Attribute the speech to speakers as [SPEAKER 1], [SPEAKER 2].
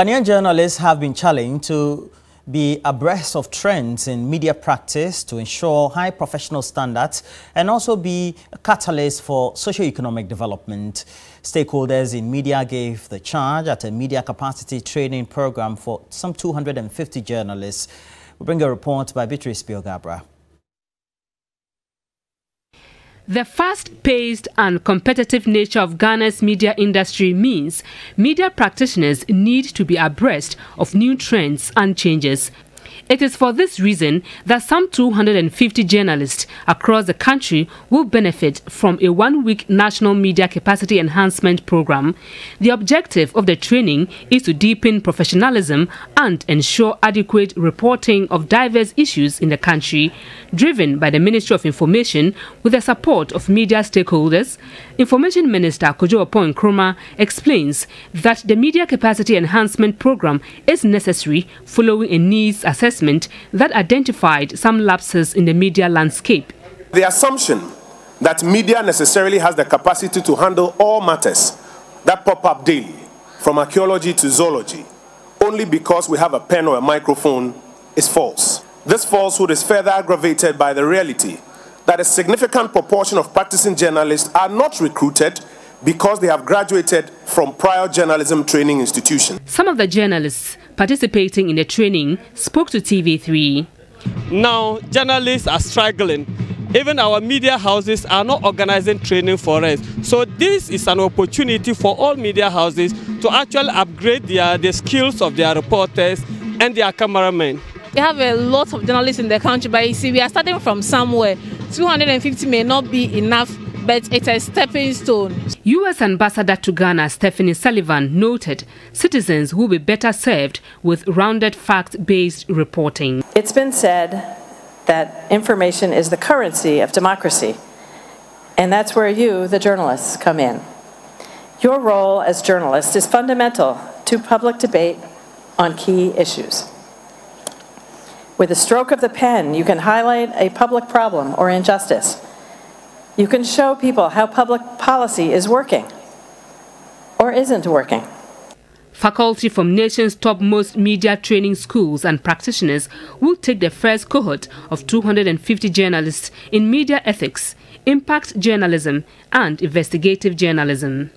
[SPEAKER 1] Ghanaian journalists have been challenged to be abreast of trends in media practice to ensure high professional standards and also be a catalyst for socio-economic development. Stakeholders in media gave the charge at a media capacity training program for some 250 journalists. We bring a report by Beatrice Biogabra.
[SPEAKER 2] The fast-paced and competitive nature of Ghana's media industry means media practitioners need to be abreast of new trends and changes it is for this reason that some 250 journalists across the country will benefit from a one-week national media capacity enhancement program. The objective of the training is to deepen professionalism and ensure adequate reporting of diverse issues in the country, driven by the Ministry of Information with the support of media stakeholders. Information Minister Kojo Nkrumah explains that the media capacity enhancement program is necessary following a needs assessment assessment that identified some lapses in the media landscape.
[SPEAKER 3] The assumption that media necessarily has the capacity to handle all matters that pop up daily, from archaeology to zoology, only because we have a pen or a microphone is false. This falsehood is further aggravated by the reality that a significant proportion of practicing journalists are not recruited because they have graduated from prior journalism training institutions.
[SPEAKER 2] Some of the journalists participating in the training spoke to TV3.
[SPEAKER 4] Now, journalists are struggling. Even our media houses are not organizing training for us. So this is an opportunity for all media houses to actually upgrade their, the skills of their reporters and their cameramen.
[SPEAKER 5] We have a lot of journalists in the country, but you see, we are starting from somewhere. 250 may not be enough but it's a stepping stone.
[SPEAKER 2] U.S. Ambassador to Ghana Stephanie Sullivan noted citizens will be better served with rounded fact-based reporting.
[SPEAKER 6] It's been said that information is the currency of democracy, and that's where you, the journalists, come in. Your role as journalist is fundamental to public debate on key issues. With a stroke of the pen, you can highlight a public problem or injustice you can show people how public policy is working or isn't working.
[SPEAKER 2] Faculty from nation's topmost media training schools and practitioners will take the first cohort of 250 journalists in media ethics, impact journalism, and investigative journalism.